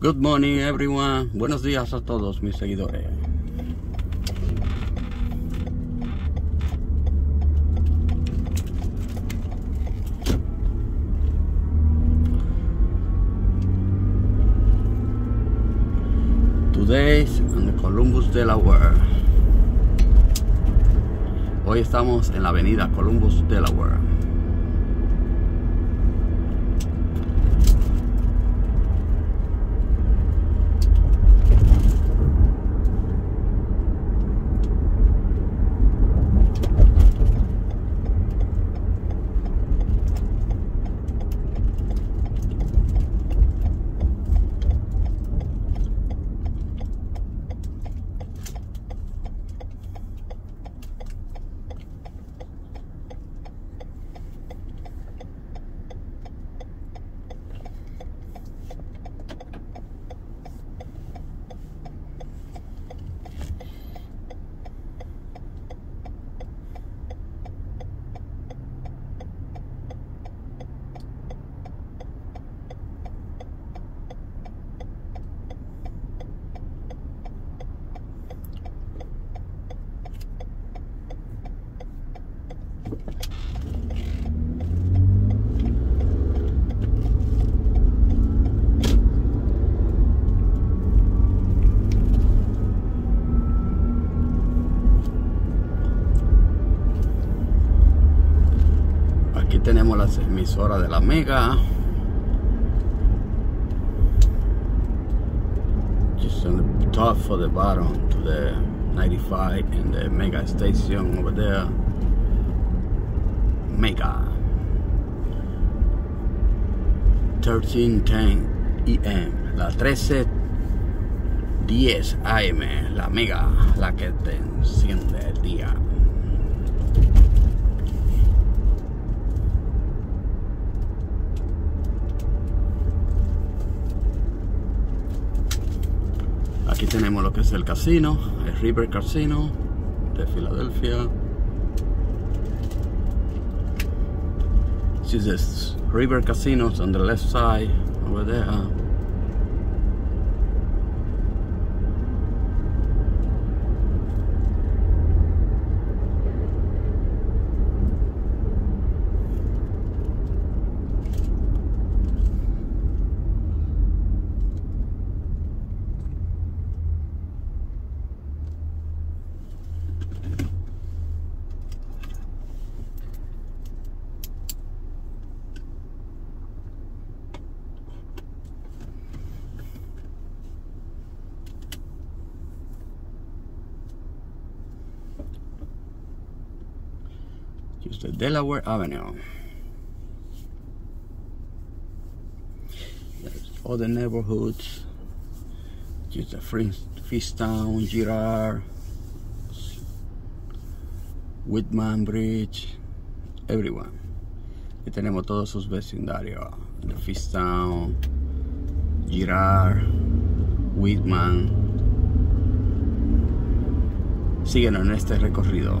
Good morning everyone. Buenos días a todos mis seguidores. Today's in Columbus, Delaware. Hoy estamos en la avenida Columbus, Delaware. Aquí tenemos las emisoras de la Mega. Just on the top for the bottom to the 95 and the Mega station over there. Mega. 1310 EM. La 1310 AM. La Mega. La que te enciende el día. Aquí tenemos lo que es el casino, el River Casino de Filadelfia. This is River Casinos on the left side over there. Just the Delaware Avenue. There's other neighborhoods. Just the Fistown, Girard, Whitman Bridge, everyone. Aquí tenemos todos sus vecindarios. The Fistown, Girard, Whitman. Síguenos en este recorrido.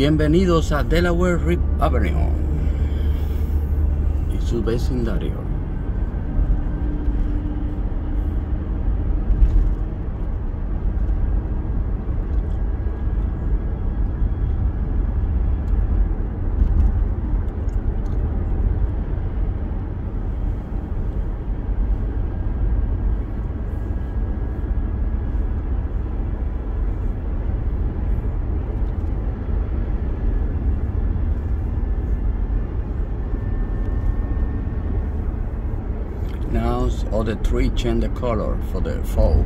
Bienvenidos a Delaware Rip Avenue y su vecindario. The tree change the color for the fall.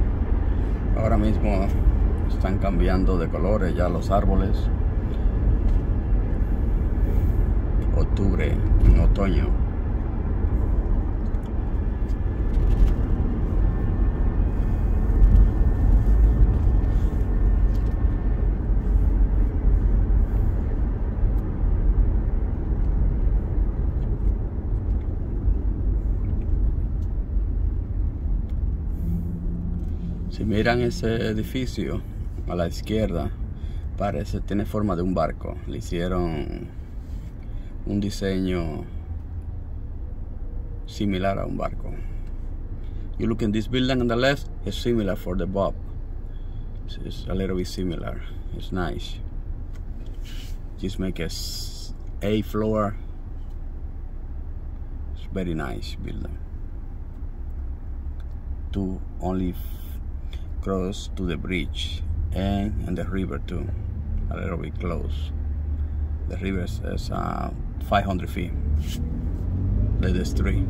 Ahora mismo están cambiando de colores ya los árboles. Octubre, en otoño. Miran ese edificio a la izquierda, parece, tiene forma de un barco. Le hicieron un diseño similar a un barco. You look in this building on the left, it's similar for the Bob. It's a little bit similar. It's nice. Just make a A floor. It's very nice building. Two only cross to the bridge and, and the river too a little bit close. The river is uh, 500 feet. The street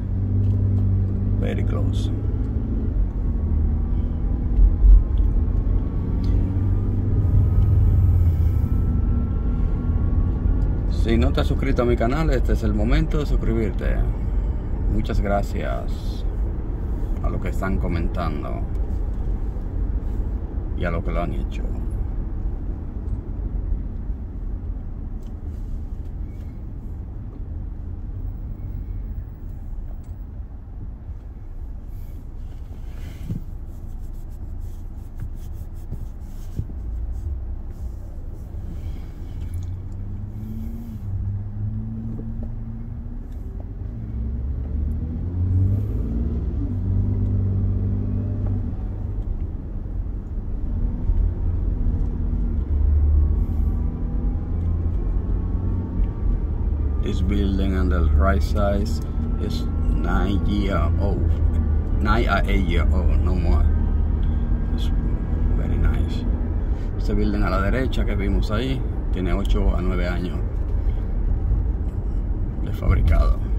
very close. Si no te has suscrito a mi canal, este es el momento de suscribirte. Muchas gracias a los que están comentando y a lo que lo han hecho. this building on the right side is nine year old. Nine or eight year old no more. It's very nice. Este building a la derecha que vimos ahí tiene 8 a 9 años de fabricado